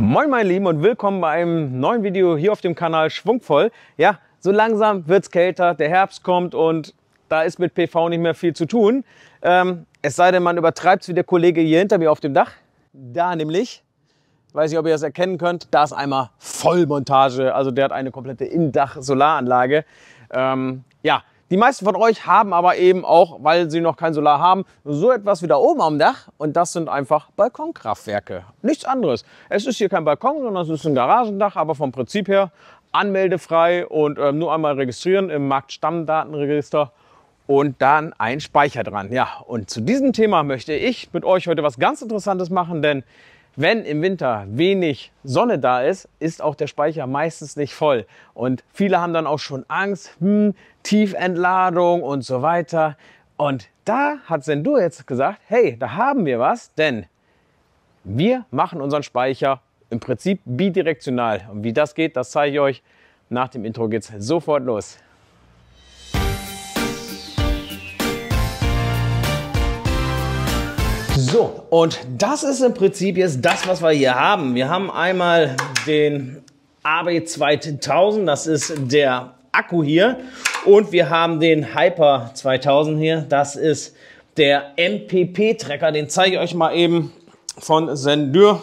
Moin meine Lieben und willkommen bei einem neuen Video hier auf dem Kanal Schwungvoll. Ja, so langsam wird es kälter, der Herbst kommt und da ist mit PV nicht mehr viel zu tun. Ähm, es sei denn, man übertreibt es wie der Kollege hier hinter mir auf dem Dach. Da nämlich, weiß nicht, ob ihr das erkennen könnt, da ist einmal Vollmontage. Also der hat eine komplette Indach-Solaranlage. Ähm, ja, die meisten von euch haben aber eben auch, weil sie noch kein Solar haben, so etwas wie da oben am Dach. Und das sind einfach Balkonkraftwerke. Nichts anderes. Es ist hier kein Balkon, sondern es ist ein Garagendach, aber vom Prinzip her anmeldefrei und ähm, nur einmal registrieren im Marktstammdatenregister und dann ein Speicher dran. Ja, und zu diesem Thema möchte ich mit euch heute was ganz Interessantes machen, denn wenn im Winter wenig Sonne da ist, ist auch der Speicher meistens nicht voll. Und viele haben dann auch schon Angst, hm, Tiefentladung und so weiter. Und da hat Sendur jetzt gesagt, hey, da haben wir was, denn wir machen unseren Speicher im Prinzip bidirektional. Und wie das geht, das zeige ich euch. Nach dem Intro geht's sofort los. So, und das ist im Prinzip jetzt das, was wir hier haben. Wir haben einmal den AB2000, das ist der Akku hier. Und wir haben den Hyper 2000 hier, das ist der MPP-Trecker. Den zeige ich euch mal eben von Sendur.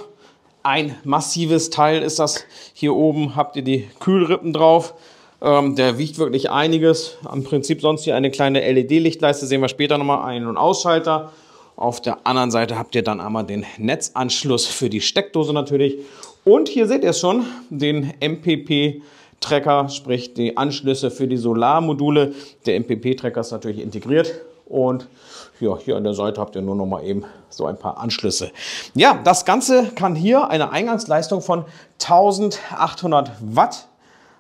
Ein massives Teil ist das. Hier oben habt ihr die Kühlrippen drauf. Ähm, der wiegt wirklich einiges. Im Prinzip sonst hier eine kleine LED-Lichtleiste. Sehen wir später nochmal Ein- und Ausschalter. Auf der anderen Seite habt ihr dann einmal den Netzanschluss für die Steckdose natürlich. Und hier seht ihr es schon, den MPP-Trecker, sprich die Anschlüsse für die Solarmodule. Der MPP-Trecker ist natürlich integriert. Und ja, hier an der Seite habt ihr nur noch mal eben so ein paar Anschlüsse. Ja, das Ganze kann hier eine Eingangsleistung von 1800 Watt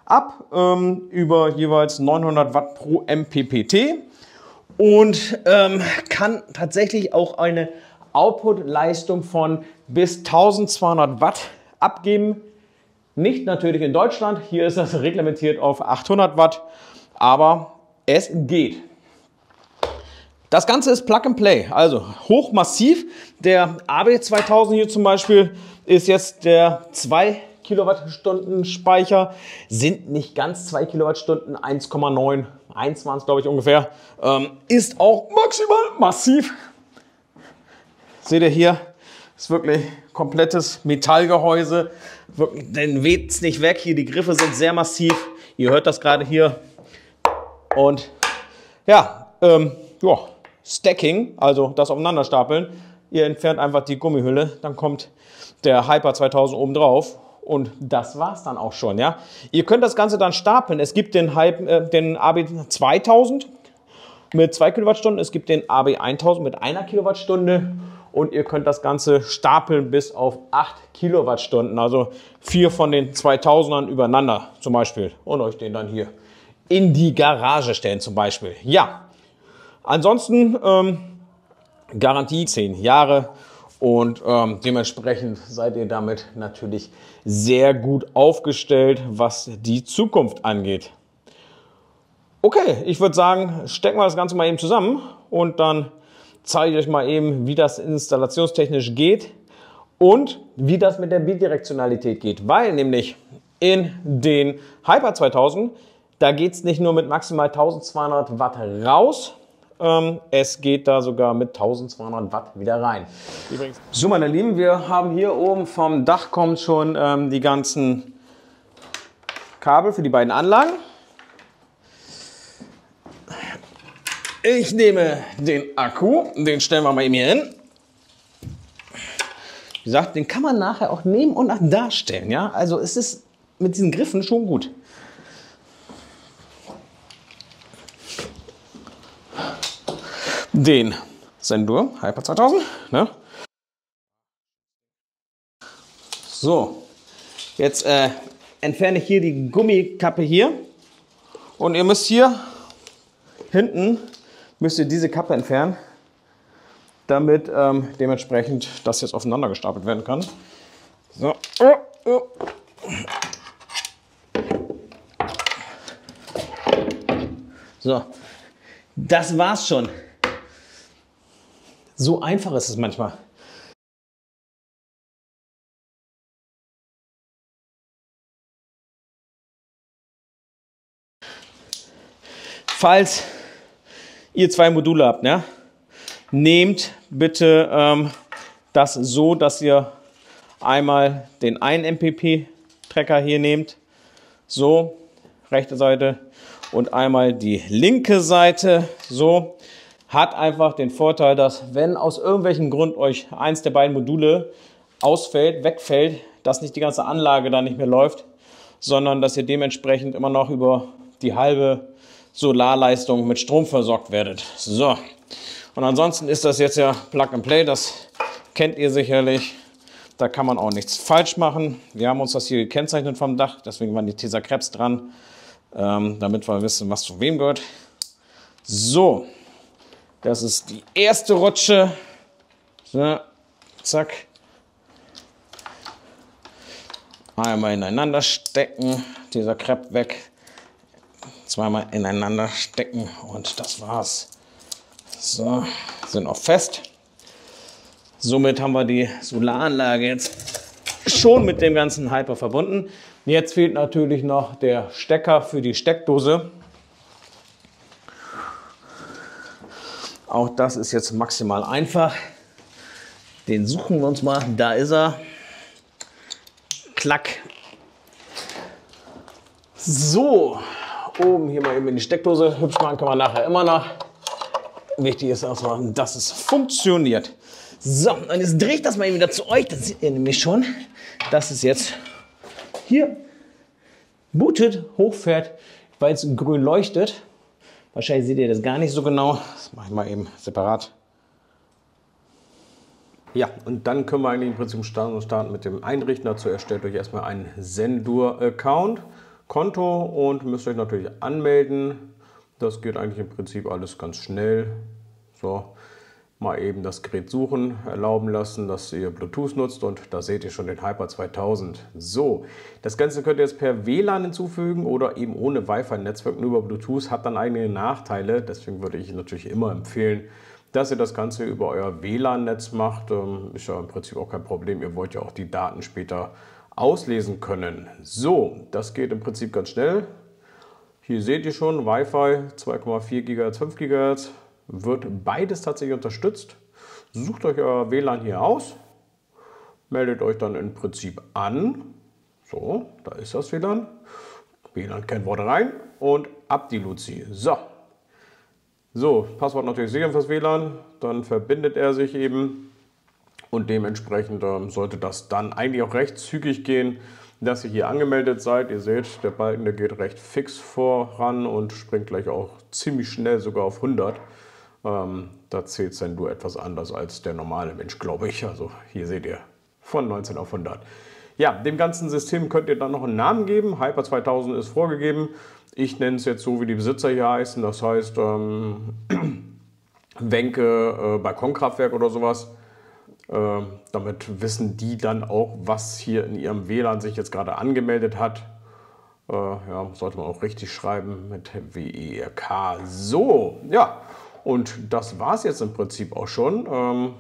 ab, ähm, über jeweils 900 Watt pro MPPT und ähm, kann tatsächlich auch eine Output-Leistung von bis 1200 Watt abgeben. Nicht natürlich in Deutschland, hier ist das reglementiert auf 800 Watt, aber es geht. Das Ganze ist Plug and Play, also hochmassiv. Der AB2000 hier zum Beispiel ist jetzt der 2 Kilowattstunden Speicher, sind nicht ganz 2 Kilowattstunden, 1,9 1 waren es, glaube ich, ungefähr. Ähm, ist auch maximal massiv. Seht ihr hier, ist wirklich komplettes Metallgehäuse. Den weht es nicht weg. Hier, die Griffe sind sehr massiv. Ihr hört das gerade hier. Und ja, ähm, ja, Stacking, also das Aufeinanderstapeln. Ihr entfernt einfach die Gummihülle, dann kommt der Hyper 2000 oben drauf und das war's dann auch schon. Ja? Ihr könnt das Ganze dann stapeln. Es gibt den, äh, den AB 2000 mit 2 Kilowattstunden, es gibt den AB 1000 mit 1 Kilowattstunde und ihr könnt das Ganze stapeln bis auf 8 Kilowattstunden. Also vier von den 2000ern übereinander zum Beispiel und euch den dann hier in die Garage stellen zum Beispiel. Ja, ansonsten ähm, Garantie 10 Jahre und ähm, dementsprechend seid ihr damit natürlich sehr gut aufgestellt, was die Zukunft angeht. Okay, ich würde sagen, stecken wir das Ganze mal eben zusammen und dann zeige ich euch mal eben, wie das installationstechnisch geht und wie das mit der Bidirektionalität geht. Weil nämlich in den Hyper 2000, da geht es nicht nur mit maximal 1200 Watt raus, es geht da sogar mit 1200 Watt wieder rein. Übrigens. So meine Lieben, wir haben hier oben vom Dach kommt schon ähm, die ganzen Kabel für die beiden Anlagen. Ich nehme den Akku, den stellen wir mal eben hier hin. Wie gesagt, den kann man nachher auch nehmen und nach darstellen. Ja? Also es ist mit diesen Griffen schon gut. Den Sendur Hyper 2000. Ne? So, jetzt äh, entferne ich hier die Gummikappe hier und ihr müsst hier hinten müsst ihr diese Kappe entfernen, damit ähm, dementsprechend das jetzt aufeinander gestapelt werden kann. So. So, das war's schon. So einfach ist es manchmal. Falls ihr zwei Module habt, ne, nehmt bitte ähm, das so, dass ihr einmal den einen MPP-Trecker hier nehmt, so, rechte Seite, und einmal die linke Seite, so, hat einfach den Vorteil, dass wenn aus irgendwelchen Grund euch eins der beiden Module ausfällt, wegfällt, dass nicht die ganze Anlage da nicht mehr läuft, sondern dass ihr dementsprechend immer noch über die halbe Solarleistung mit Strom versorgt werdet. So, und ansonsten ist das jetzt ja Plug and Play, das kennt ihr sicherlich. Da kann man auch nichts falsch machen. Wir haben uns das hier gekennzeichnet vom Dach, deswegen waren die Tesa Krebs dran, ähm, damit wir wissen, was zu wem gehört. So, das ist die erste Rutsche. So, zack. Einmal ineinander stecken, dieser Krepp weg. Zweimal ineinander stecken und das war's. So, sind auch fest. Somit haben wir die Solaranlage jetzt schon mit dem ganzen Hyper verbunden. Jetzt fehlt natürlich noch der Stecker für die Steckdose. Auch das ist jetzt maximal einfach. Den suchen wir uns mal. Da ist er. Klack. So, oben hier mal eben in die Steckdose. Hübsch machen kann man nachher immer noch. Wichtig ist erstmal, dass es funktioniert. So, und jetzt drehe ich das mal wieder zu euch. Das seht ihr nämlich schon, dass es jetzt hier bootet, hochfährt, weil es grün leuchtet. Wahrscheinlich seht ihr das gar nicht so genau. Das mache ich mal eben separat. Ja, und dann können wir eigentlich im Prinzip starten, starten mit dem Einrichten. Dazu erstellt euch erstmal einen Sendur-Account, Konto und müsst euch natürlich anmelden. Das geht eigentlich im Prinzip alles ganz schnell. So, mal eben das Gerät suchen, erlauben lassen, dass ihr Bluetooth nutzt und da seht ihr schon den Hyper 2000. So, das Ganze könnt ihr jetzt per WLAN hinzufügen oder eben ohne Wi-Fi-Netzwerk, nur über Bluetooth, hat dann einige Nachteile. Deswegen würde ich natürlich immer empfehlen, dass ihr das Ganze über euer WLAN-Netz macht. Ähm, ist ja im Prinzip auch kein Problem. Ihr wollt ja auch die Daten später auslesen können. So, das geht im Prinzip ganz schnell. Hier seht ihr schon Wi-Fi 2,4 GHz, 5 GHz. Wird beides tatsächlich unterstützt. Sucht euch euer WLAN hier aus. Meldet euch dann im Prinzip an. So, da ist das WLAN. WLAN-Kennworte rein und ab die Luzi. So. So, Passwort natürlich sichern fürs WLAN. Dann verbindet er sich eben. Und dementsprechend ähm, sollte das dann eigentlich auch recht zügig gehen dass ihr hier angemeldet seid. Ihr seht, der Balken der geht recht fix voran und springt gleich auch ziemlich schnell sogar auf 100. Ähm, da zählt Sendur etwas anders als der normale Mensch, glaube ich. Also hier seht ihr von 19 auf 100. Ja, dem ganzen System könnt ihr dann noch einen Namen geben. Hyper 2000 ist vorgegeben. Ich nenne es jetzt so, wie die Besitzer hier heißen. Das heißt ähm, Wenke äh, Balkonkraftwerk oder sowas. Ähm, damit wissen die dann auch, was hier in ihrem WLAN sich jetzt gerade angemeldet hat. Äh, ja, sollte man auch richtig schreiben mit WERK. So, ja, und das war es jetzt im Prinzip auch schon. Ähm,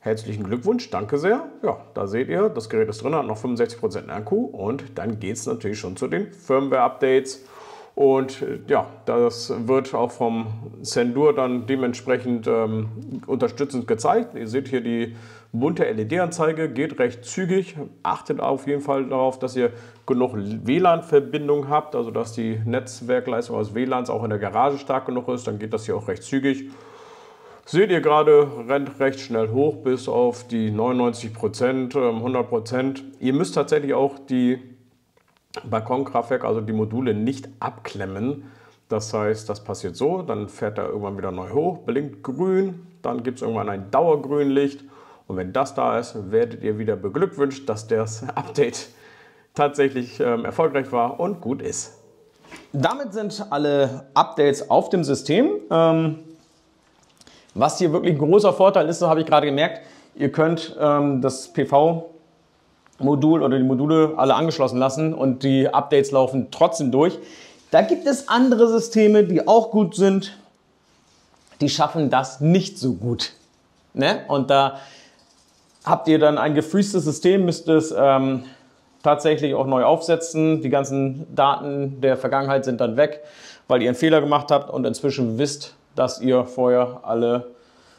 herzlichen Glückwunsch, danke sehr. Ja, da seht ihr, das Gerät ist drin, hat noch 65% Akku und dann geht es natürlich schon zu den Firmware-Updates. Und äh, ja, das wird auch vom Sendur dann dementsprechend ähm, unterstützend gezeigt. Ihr seht hier die bunte LED-Anzeige, geht recht zügig. Achtet auf jeden Fall darauf, dass ihr genug WLAN-Verbindung habt, also dass die Netzwerkleistung aus WLANs auch in der Garage stark genug ist. Dann geht das hier auch recht zügig. Seht ihr gerade, rennt recht schnell hoch bis auf die 99 Prozent, 100 ähm, Prozent. Ihr müsst tatsächlich auch die Balkonkraftwerk, also die Module nicht abklemmen. Das heißt, das passiert so, dann fährt er irgendwann wieder neu hoch, blinkt grün, dann gibt es irgendwann ein Dauergrünlicht und wenn das da ist, werdet ihr wieder beglückwünscht, dass das Update tatsächlich ähm, erfolgreich war und gut ist. Damit sind alle Updates auf dem System. Ähm, was hier wirklich ein großer Vorteil ist, so habe ich gerade gemerkt, ihr könnt ähm, das PV Modul oder die Module alle angeschlossen lassen und die Updates laufen trotzdem durch. Da gibt es andere Systeme, die auch gut sind, die schaffen das nicht so gut. Ne? Und da habt ihr dann ein gefreeztes System, müsst es ähm, tatsächlich auch neu aufsetzen. Die ganzen Daten der Vergangenheit sind dann weg, weil ihr einen Fehler gemacht habt und inzwischen wisst, dass ihr vorher alle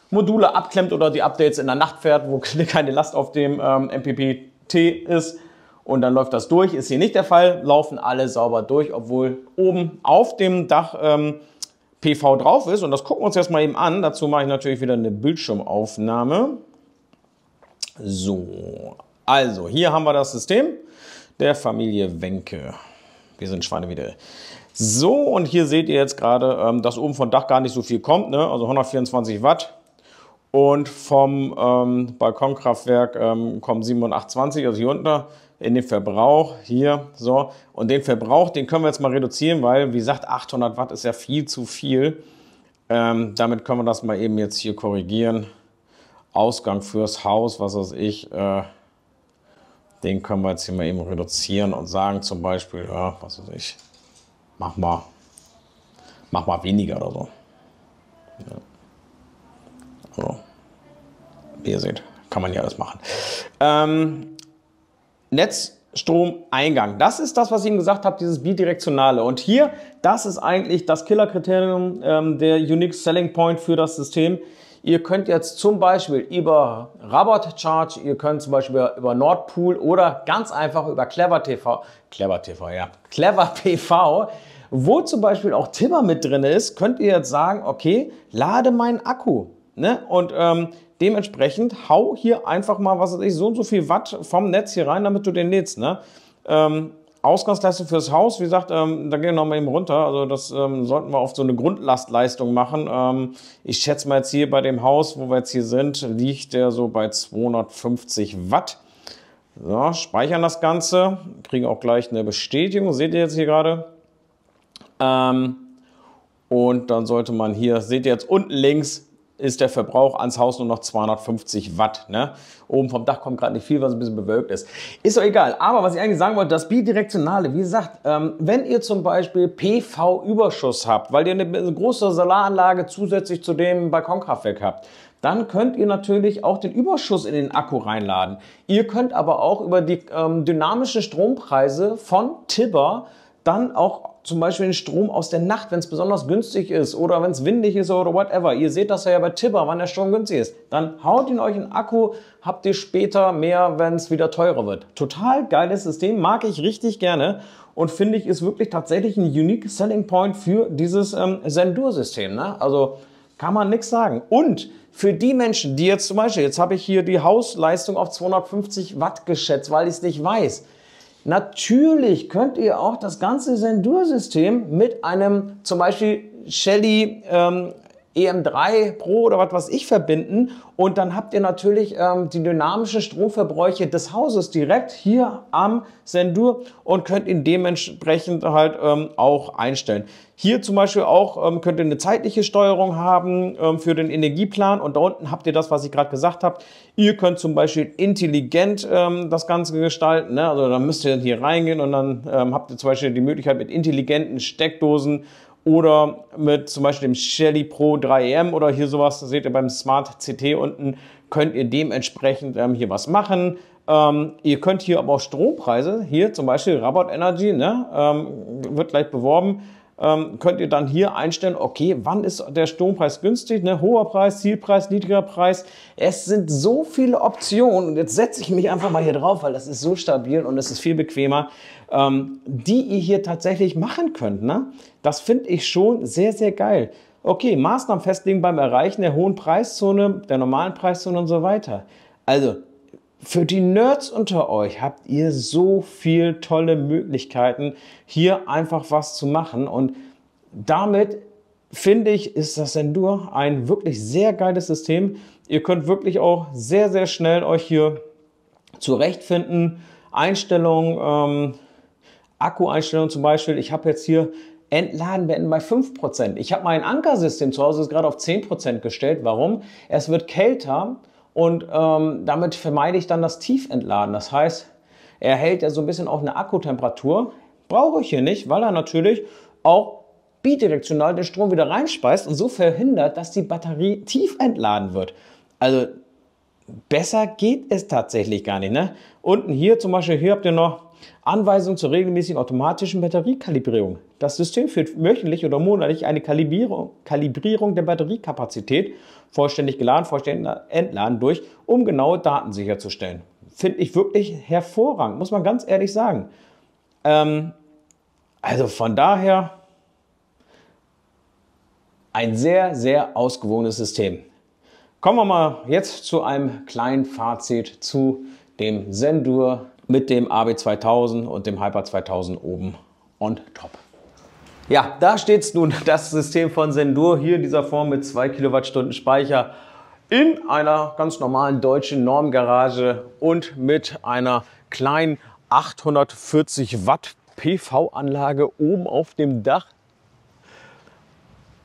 Module abklemmt oder die Updates in der Nacht fährt, wo keine Last auf dem ähm, MPPT ist. Und dann läuft das durch. Ist hier nicht der Fall, laufen alle sauber durch, obwohl oben auf dem Dach ähm, PV drauf ist. Und das gucken wir uns jetzt mal eben an. Dazu mache ich natürlich wieder eine Bildschirmaufnahme. So, also hier haben wir das System der Familie Wenke. Wir sind Schweine wieder. So, und hier seht ihr jetzt gerade, ähm, dass oben vom Dach gar nicht so viel kommt, ne? also 124 Watt. Und vom ähm, Balkonkraftwerk ähm, kommen 728, also hier unten in den Verbrauch, hier, so. Und den Verbrauch, den können wir jetzt mal reduzieren, weil, wie gesagt, 800 Watt ist ja viel zu viel. Ähm, damit können wir das mal eben jetzt hier korrigieren. Ausgang fürs Haus, was weiß ich, äh, den können wir jetzt hier mal eben reduzieren und sagen zum Beispiel, ja, was weiß ich, mach mal, mach mal weniger oder so. Ja. Also, wie ihr seht, kann man ja alles machen. Ähm, Netzstromeingang, das ist das, was ich Ihnen gesagt habe, dieses bidirektionale. Und hier, das ist eigentlich das Killerkriterium, ähm, der Unique Selling Point für das System. Ihr könnt jetzt zum Beispiel über Rabat Charge, ihr könnt zum Beispiel über Nordpool oder ganz einfach über Clever TV, Clever TV, ja, Clever PV, wo zum Beispiel auch Timmer mit drin ist, könnt ihr jetzt sagen, okay, lade meinen Akku. Ne? Und ähm, dementsprechend hau hier einfach mal, was weiß ich, so und so viel Watt vom Netz hier rein, damit du den lädst. Ne? Ähm, Ausgangsleistung fürs Haus, wie gesagt, ähm, da gehen wir nochmal eben runter. Also das ähm, sollten wir auf so eine Grundlastleistung machen. Ähm, ich schätze mal jetzt hier bei dem Haus, wo wir jetzt hier sind, liegt der so bei 250 Watt. So, speichern das Ganze, kriegen auch gleich eine Bestätigung, seht ihr jetzt hier gerade. Ähm, und dann sollte man hier, seht ihr jetzt unten links, ist der Verbrauch ans Haus nur noch 250 Watt. Ne? Oben vom Dach kommt gerade nicht viel, was ein bisschen bewölkt ist. Ist doch egal. Aber was ich eigentlich sagen wollte, das Bidirektionale, wie gesagt, ähm, wenn ihr zum Beispiel PV-Überschuss habt, weil ihr eine große Solaranlage zusätzlich zu dem Balkonkraftwerk habt, dann könnt ihr natürlich auch den Überschuss in den Akku reinladen. Ihr könnt aber auch über die ähm, dynamischen Strompreise von Tibber dann auch zum Beispiel den Strom aus der Nacht, wenn es besonders günstig ist oder wenn es windig ist oder whatever. Ihr seht das ja bei Tipper, wann der Strom günstig ist. Dann haut ihn euch in den Akku, habt ihr später mehr, wenn es wieder teurer wird. Total geiles System, mag ich richtig gerne und finde ich ist wirklich tatsächlich ein unique Selling Point für dieses ähm, Sendur-System. Ne? Also kann man nichts sagen. Und für die Menschen, die jetzt zum Beispiel, jetzt habe ich hier die Hausleistung auf 250 Watt geschätzt, weil ich es nicht weiß. Natürlich könnt ihr auch das ganze Sendur-System mit einem zum Beispiel Shelly ähm, EM3 Pro oder was weiß ich verbinden und dann habt ihr natürlich ähm, die dynamischen Stromverbräuche des Hauses direkt hier am Sendur und könnt ihn dementsprechend halt ähm, auch einstellen. Hier zum Beispiel auch ähm, könnt ihr eine zeitliche Steuerung haben ähm, für den Energieplan und da unten habt ihr das, was ich gerade gesagt habe. Ihr könnt zum Beispiel intelligent ähm, das Ganze gestalten. Ne? Also da müsst ihr hier reingehen und dann ähm, habt ihr zum Beispiel die Möglichkeit mit intelligenten Steckdosen oder mit zum Beispiel dem Shelly Pro 3M oder hier sowas, seht ihr beim Smart CT unten, könnt ihr dementsprechend ähm, hier was machen. Ähm, ihr könnt hier aber auch Strompreise, hier zum Beispiel Rabat Energy, ne, ähm, wird gleich beworben, ähm, könnt ihr dann hier einstellen, okay, wann ist der Strompreis günstig, ne? hoher Preis, Zielpreis, niedriger Preis. Es sind so viele Optionen und jetzt setze ich mich einfach mal hier drauf, weil das ist so stabil und es ist viel bequemer, ähm, die ihr hier tatsächlich machen könnt. Ne? Das finde ich schon sehr, sehr geil. Okay, Maßnahmen festlegen beim Erreichen der hohen Preiszone, der normalen Preiszone und so weiter. Also für die Nerds unter euch habt ihr so viel tolle Möglichkeiten, hier einfach was zu machen. Und damit finde ich, ist das Endur ein wirklich sehr geiles System. Ihr könnt wirklich auch sehr, sehr schnell euch hier zurechtfinden. Einstellungen, ähm, Akku-Einstellungen zum Beispiel. Ich habe jetzt hier Entladen werden bei 5%. Ich habe mein Ankersystem zu Hause gerade auf 10% gestellt. Warum? Es wird kälter und ähm, damit vermeide ich dann das Tiefentladen. Das heißt, er hält ja so ein bisschen auch eine Akkutemperatur. Brauche ich hier nicht, weil er natürlich auch bidirektional den Strom wieder reinspeist und so verhindert, dass die Batterie tief entladen wird. Also besser geht es tatsächlich gar nicht. Ne? Unten hier zum Beispiel, hier habt ihr noch Anweisung zur regelmäßigen automatischen Batteriekalibrierung. Das System führt wöchentlich oder monatlich eine Kalibrierung, Kalibrierung der Batteriekapazität, vollständig geladen, vollständig entladen durch, um genaue Daten sicherzustellen. Finde ich wirklich hervorragend, muss man ganz ehrlich sagen. Ähm, also von daher ein sehr, sehr ausgewogenes System. Kommen wir mal jetzt zu einem kleinen Fazit zu dem Sendur mit dem AB2000 und dem Hyper 2000 oben on top. Ja, da steht nun das System von Sendur hier in dieser Form mit 2 Kilowattstunden Speicher in einer ganz normalen deutschen Normgarage und mit einer kleinen 840 Watt PV-Anlage oben auf dem Dach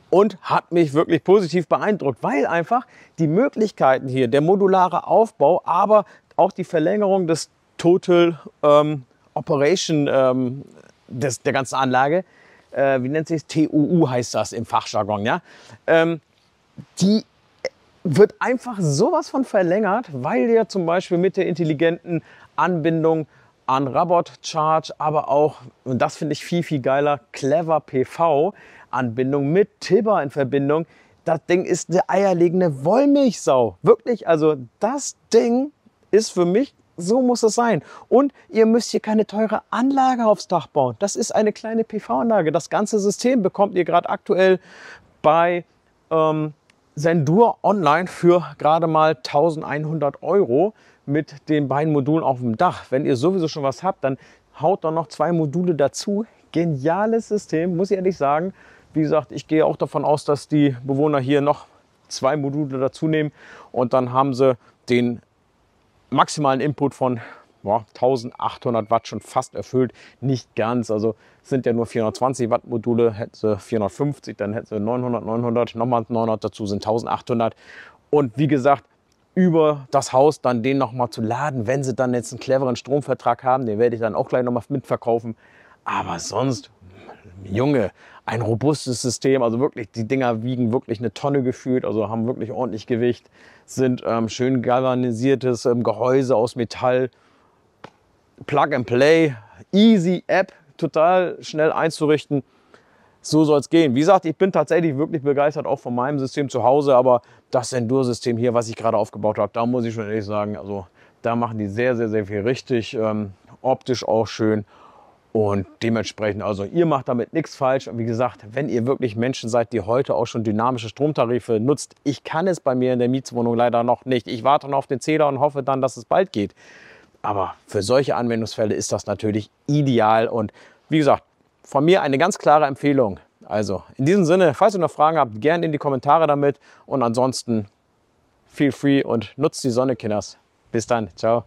und hat mich wirklich positiv beeindruckt, weil einfach die Möglichkeiten hier, der modulare Aufbau, aber auch die Verlängerung des Total ähm, Operation ähm, des, der ganzen Anlage, äh, wie nennt sich es? TUU heißt das im Fachjargon, ja, ähm, die wird einfach sowas von verlängert, weil der zum Beispiel mit der intelligenten Anbindung an Rabot Charge, aber auch, und das finde ich viel, viel geiler, Clever PV Anbindung mit Tibber in Verbindung. Das Ding ist eine eierlegende Wollmilchsau. Wirklich, also das Ding ist für mich, so muss es sein. Und ihr müsst hier keine teure Anlage aufs Dach bauen. Das ist eine kleine PV-Anlage. Das ganze System bekommt ihr gerade aktuell bei ähm, Sendur online für gerade mal 1100 Euro mit den beiden Modulen auf dem Dach. Wenn ihr sowieso schon was habt, dann haut da noch zwei Module dazu. Geniales System, muss ich ehrlich sagen. Wie gesagt, ich gehe auch davon aus, dass die Bewohner hier noch zwei Module dazu nehmen und dann haben sie den maximalen Input von boah, 1800 Watt schon fast erfüllt. Nicht ganz, also sind ja nur 420 Watt Module, hätten sie 450, dann hätten sie 900, 900, nochmal 900 dazu sind 1800. Und wie gesagt, über das Haus dann den nochmal zu laden, wenn sie dann jetzt einen cleveren Stromvertrag haben, den werde ich dann auch gleich nochmal mitverkaufen. Aber sonst, Junge, ein robustes System, also wirklich, die Dinger wiegen wirklich eine Tonne gefühlt, also haben wirklich ordentlich Gewicht, sind ähm, schön galvanisiertes ähm, Gehäuse aus Metall, Plug and Play, easy App, total schnell einzurichten so soll es gehen. Wie gesagt, ich bin tatsächlich wirklich begeistert auch von meinem System zu Hause, aber das Endure-System hier, was ich gerade aufgebaut habe, da muss ich schon ehrlich sagen, also da machen die sehr, sehr, sehr viel richtig. Ähm, optisch auch schön. Und dementsprechend, also ihr macht damit nichts falsch. Und wie gesagt, wenn ihr wirklich Menschen seid, die heute auch schon dynamische Stromtarife nutzt, ich kann es bei mir in der Mietswohnung leider noch nicht. Ich warte noch auf den Zähler und hoffe dann, dass es bald geht. Aber für solche Anwendungsfälle ist das natürlich ideal. Und wie gesagt, von mir eine ganz klare Empfehlung. Also in diesem Sinne, falls ihr noch Fragen habt, gerne in die Kommentare damit. Und ansonsten feel free und nutzt die Sonne, Kinders. Bis dann. Ciao.